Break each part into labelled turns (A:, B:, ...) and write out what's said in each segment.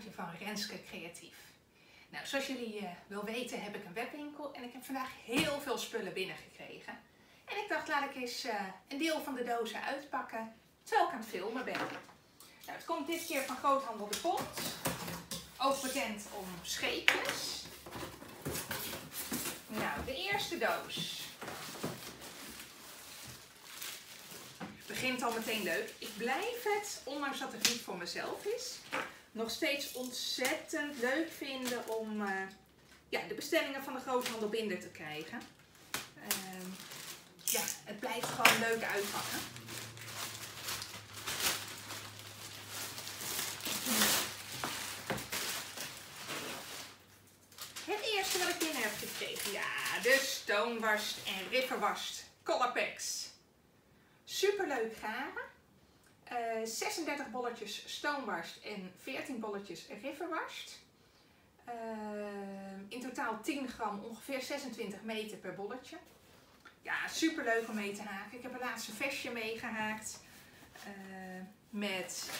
A: van Renske Creatief. Nou, zoals jullie uh, wel weten heb ik een webwinkel en ik heb vandaag heel veel spullen binnengekregen. En ik dacht, laat ik eens uh, een deel van de dozen uitpakken terwijl ik aan het filmen ben. Nou, het komt dit keer van Groothandel de Pont. Ook bekend om scheepjes. Nou, de eerste doos. Begint al meteen leuk. Ik blijf het, ondanks dat het niet voor mezelf is, nog steeds ontzettend leuk vinden om uh, ja, de bestellingen van de groothandel binder te krijgen. Uh, ja, het blijft gewoon leuk uitpakken. Het eerste wat ik binnen heb gekregen, ja, de Stonewashed en Riverwashed Colorpacks. Super leuk garen. Uh, 36 bolletjes stonewashed en 14 bolletjes riverwashed. Uh, in totaal 10 gram, ongeveer 26 meter per bolletje. Ja, super leuk om mee te haken. Ik heb een vestje mee gehaakt. Uh, met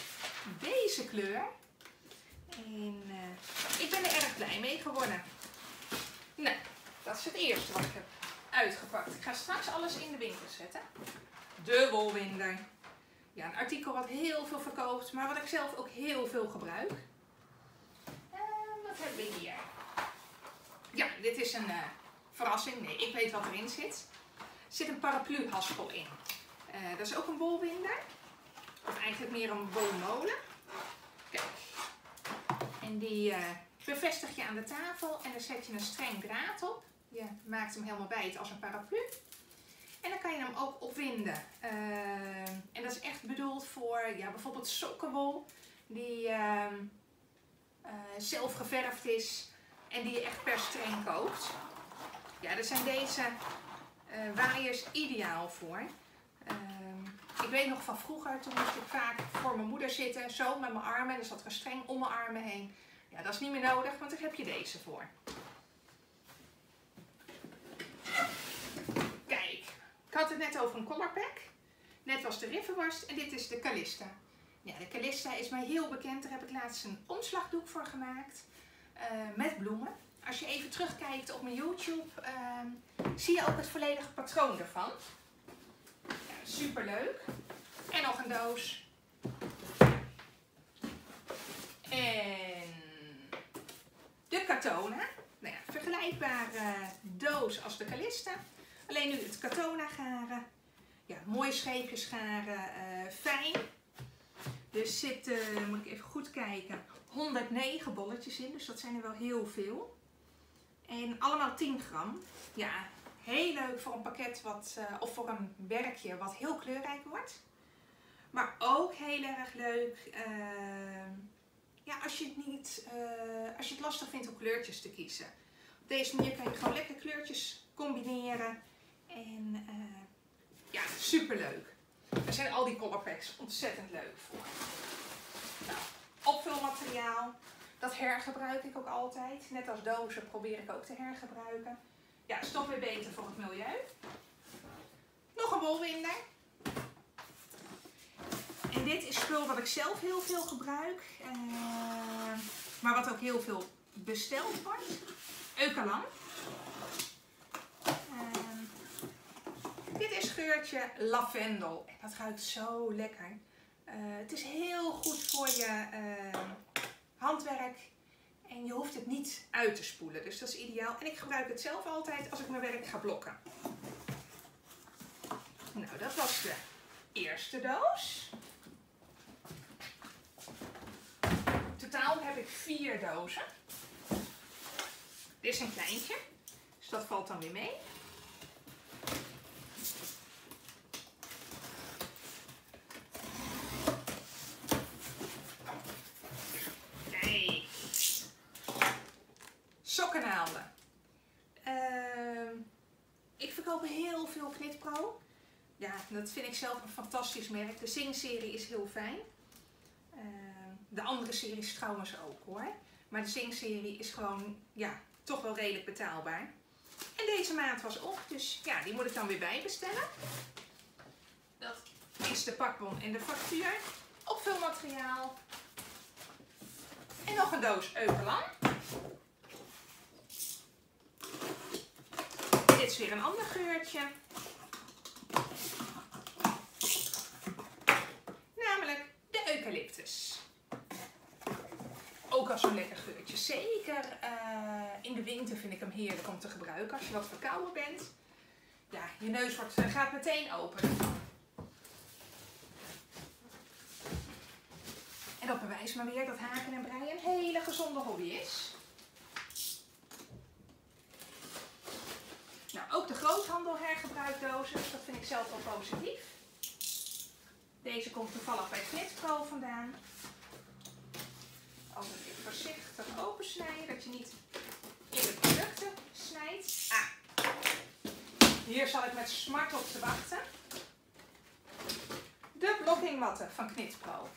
A: deze kleur. En ik ben er erg blij mee geworden. Nou, dat is het eerste wat ik heb uitgepakt. Ik ga straks alles in de winkel zetten. De wolwinder. Ja, een artikel wat heel veel verkoopt, maar wat ik zelf ook heel veel gebruik. En wat hebben we hier? Ja, dit is een uh, verrassing. Nee, ik weet wat erin zit. Er zit een paraplu-haspel in. Uh, dat is ook een bolwinder. Of eigenlijk meer een bolmolen. Kijk. En die uh, bevestig je aan de tafel en dan zet je een streng draad op. Je maakt hem helemaal bij het als een paraplu. En dan kan je hem ook opwinden. Uh, en dat is echt bedoeld voor ja, bijvoorbeeld sokkenwol die uh, uh, zelf geverfd is en die je echt per streng koopt. Ja, daar zijn deze waaiers ideaal voor. Ehm, ik weet nog van vroeger, toen moest ik vaak voor mijn moeder zitten, zo met mijn armen. Er zat er streng om mijn armen heen. Ja, dat is niet meer nodig, want daar heb je deze voor. Ik had het net over een colorpack. Net was de Riverwast en dit is de Calista. Ja, de Calista is mij heel bekend. Daar heb ik laatst een omslagdoek voor gemaakt. Uh, met bloemen. Als je even terugkijkt op mijn YouTube, uh, zie je ook het volledige patroon ervan. Ja, super leuk. En nog een doos. En de Katona. Nou ja, vergelijkbare doos als de Calista. Alleen nu het katona garen. Ja, mooie scheepjes garen. Uh, fijn. Er zitten, moet ik even goed kijken, 109 bolletjes in. Dus dat zijn er wel heel veel. En allemaal 10 gram. Ja, heel leuk voor een pakket wat, uh, of voor een werkje wat heel kleurrijk wordt. Maar ook heel erg leuk uh, ja, als, je het niet, als je het lastig vindt om kleurtjes te kiezen. Op deze manier kan je gewoon lekker kleurtjes combineren. En uh, ja, super leuk. Er zijn al die colorpacks ontzettend leuk voor. Nou, opvulmateriaal. Dat hergebruik ik ook altijd. Net als dozen probeer ik ook te hergebruiken. Ja, is weer beter voor het milieu. Nog een wolwinder. En dit is spul wat ik zelf heel veel gebruik. Uh, maar wat ook heel veel besteld wordt. Eucalan. Geurtje lavendel. En dat ruikt zo lekker. Uh, het is heel goed voor je uh, handwerk. En je hoeft het niet uit te spoelen. Dus dat is ideaal. En ik gebruik het zelf altijd als ik mijn werk ga blokken. Nou, dat was de eerste doos. Totaal heb ik vier dozen. Dit is een kleintje. Dus dat valt dan weer mee. sokkenhalen. Uh, ik verkoop heel veel Knitpro. Ja, dat vind ik zelf een fantastisch merk. De Zing-serie is heel fijn. Uh, de andere series trouwens ook hoor. Maar de Zing-serie is gewoon, ja, toch wel redelijk betaalbaar. En deze maand was op, dus ja, die moet ik dan weer bijbestellen. Dat is de pakbon en de factuur. Opvulmateriaal. En nog een doos Eukelan. Dit is weer een ander geurtje. Namelijk de Ook al zo'n lekker geurtje. Zeker uh, in de winter vind ik hem heerlijk om te gebruiken. Als je wat verkouden bent. Ja, je neus wordt, gaat meteen open. En dat bewijst maar weer dat haken en breien een hele gezonde hobby is. Nou, ook de groothandel hergebruikdozen, dat vind ik zelf wel positief. Deze komt toevallig bij Knitpro vandaan. Altijd even voorzichtig opensnijden, dat je niet in de producten snijdt. Ah. Hier zal ik met smart op te wachten. De blockingmatten van Knitpro.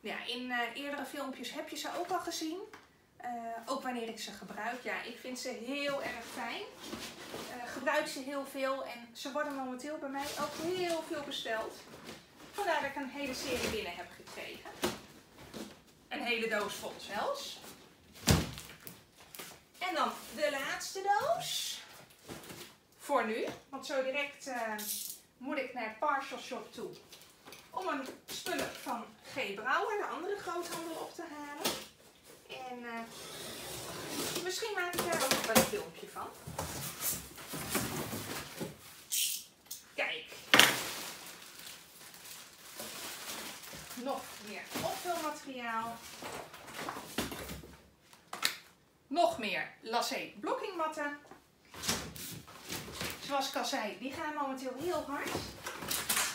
A: Ja, in uh, eerdere filmpjes heb je ze ook al gezien. Uh, ook wanneer ik ze gebruik. Ja, ik vind ze heel erg fijn. Uh, gebruik ze heel veel en ze worden momenteel bij mij ook heel veel besteld. Vandaar dat ik een hele serie binnen heb gekregen. Een hele doos vol zelfs. En dan de laatste doos. Voor nu. Want zo direct moet ik naar Partial Shop toe om een spullen van G. Brouwer, de andere groothandel, op te halen. En uh, misschien maak ik daar ook wel een filmpje van. Kijk. Nog meer opvulmateriaal. Nog meer lassé blokkingmatten. Zoals ik al zei, die gaan momenteel heel hard.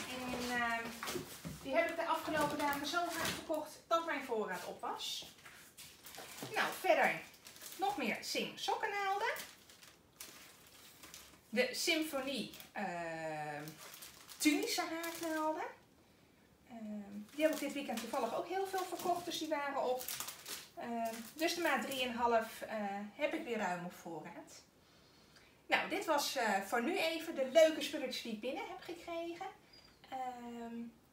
A: En uh, die heb ik de afgelopen dagen zo hard verkocht dat mijn voorraad op was. Nou, verder nog meer Sim sokkennaalden. De Symfonie uh, Tunische haaknaalden. Uh, die heb ik dit weekend toevallig ook heel veel verkocht, dus die waren op. Uh, dus de maat 3,5 heb ik weer ruim op voorraad. Nou, dit was voor nu even de leuke spulletjes die ik binnen heb gekregen.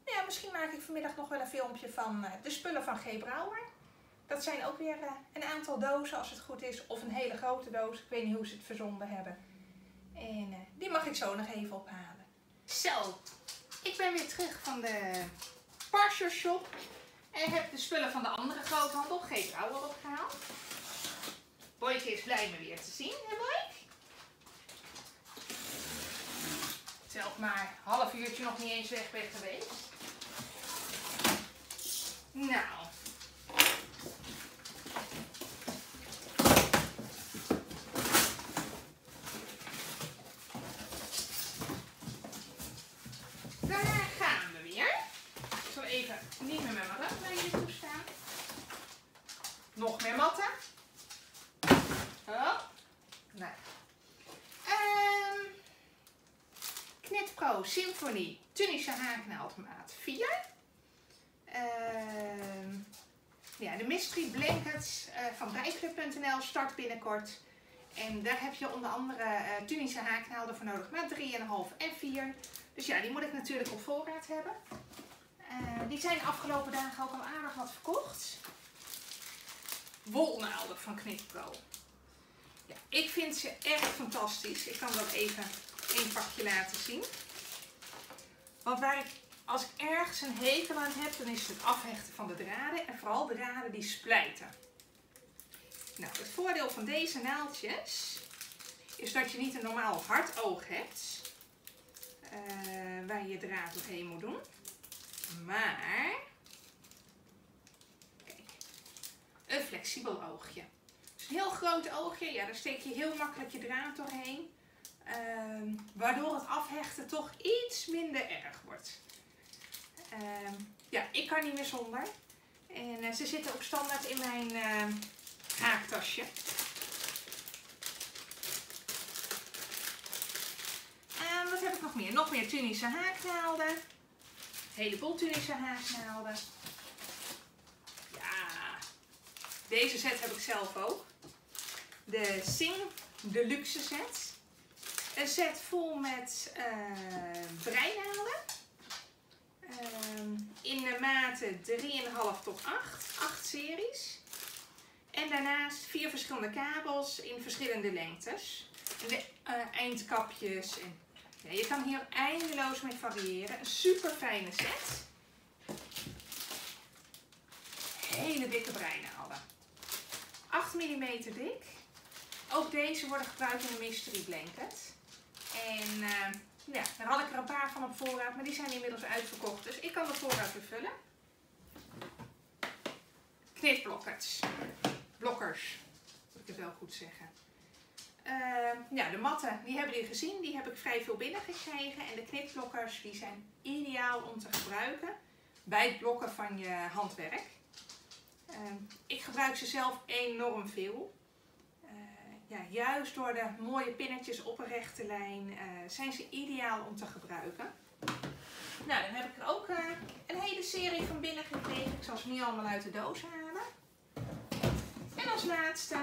A: Ja, misschien maak ik vanmiddag nog wel een filmpje van uh, de spullen van G. Brouwer. Dat zijn ook weer uh, een aantal dozen als het goed is. Of een hele grote doos. Ik weet niet hoe ze het verzonden hebben. En uh, die mag ik zo nog even ophalen. Zo, ik ben weer terug van de Shop. En heb de spullen van de andere groothandel, G. Brouwer, opgehaald. Boyke is blij me weer te zien, hè Boyke? zelf maar een half uurtje nog niet eens weg ben geweest. Nou. Daar gaan we weer. Ik zal even niet meer met mijn rug naar jullie toe staan. Nog meer matten. Oh. Nou. Pro Symphony Tunische haaknaald maat 4. Uh, ja, de Mystery Blankets uh, van Bijclub.nl start binnenkort. En daar heb je onder andere uh, Tunische haaknaalden voor nodig, maat 3,5 en 4. Dus ja, die moet ik natuurlijk op voorraad hebben. Uh, die zijn de afgelopen dagen ook al aardig wat verkocht. Wolnaalden van Knitpro. Ja, ik vind ze echt fantastisch. Ik kan dat even één pakje laten zien. Want waar ik, als ik ergens een hekel aan heb, dan is het afhechten van de draden. En vooral de draden die splijten. Nou, het voordeel van deze naaldjes is dat je niet een normaal hard oog hebt. Uh, waar je je draad doorheen moet doen. Maar, kijk, een flexibel oogje. Dus een heel groot oogje, ja, daar steek je heel makkelijk je draad doorheen. Ehm, waardoor het afhechten toch iets minder erg wordt. Ehm, ja, ik kan niet meer zonder. En uh, ze zitten ook standaard in mijn uh, haaktasje. En wat heb ik nog meer? Nog meer Tunische haaknaalden. Een heleboel Tunische haaknaalden. Ja, deze set heb ik zelf ook. De Sing Deluxe set. Een set vol met uh, breinaalden. Uh, in de maten 3,5 tot 8. 8 series. En daarnaast vier verschillende kabels in verschillende lengtes. De uh, eindkapjes. Ja, je kan hier eindeloos mee variëren. Een super fijne set. Hele dikke breinaalden. 8 mm dik. Ook deze worden gebruikt in de mystery blanket. En uh, ja, daar had ik er een paar van op voorraad, maar die zijn inmiddels uitverkocht. Dus ik kan de voorraad vervullen. Knitblokkers. Blokkers, moet ik het wel goed zeggen. Uh, ja, de matten, die hebben jullie gezien. Die heb ik vrij veel binnengekregen. En de knitblokkers, die zijn ideaal om te gebruiken bij het blokken van je handwerk. Uh, ik gebruik ze zelf enorm veel. Uh, ja, juist door de mooie pinnetjes op een rechte lijn uh, zijn ze ideaal om te gebruiken. Nou, dan heb ik er ook een hele serie van binnen gekregen. Ik zal ze niet allemaal uit de doos halen. En als laatste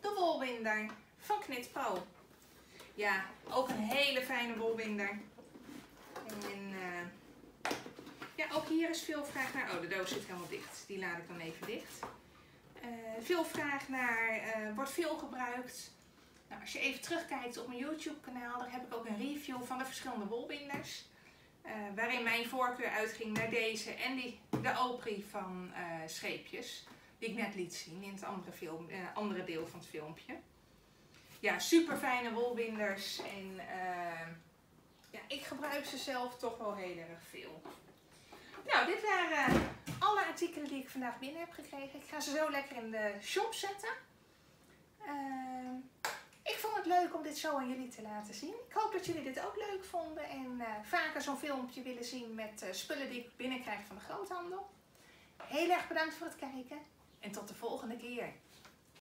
A: de wolwinder van Knitpo. Ja, ook een hele fijne wolwinder. En ook hier is veel vraag naar... Oh, de doos zit helemaal dicht. Die laat ik dan even dicht. Uh, veel vraag naar, uh, wordt veel gebruikt. Nou, als je even terugkijkt op mijn YouTube kanaal, daar heb ik ook een review van de verschillende wolwinders. waarin mijn voorkeur uitging naar deze en die, de Opry van Scheepjes die ik net liet zien in het andere, film, andere deel van het filmpje. Ja, super fijne wolwinders en ja, ik gebruik ze zelf toch wel heel erg veel. Nou, dit waren alle artikelen die ik vandaag binnen heb gekregen. Ik ga ze zo lekker in de shop zetten. Uh, ik vond het leuk om dit zo aan jullie te laten zien. Ik hoop dat jullie dit ook leuk vonden en uh, vaker zo'n filmpje willen zien met uh, spullen die ik binnenkrijg van de groothandel. Heel erg bedankt voor het kijken en tot de volgende keer.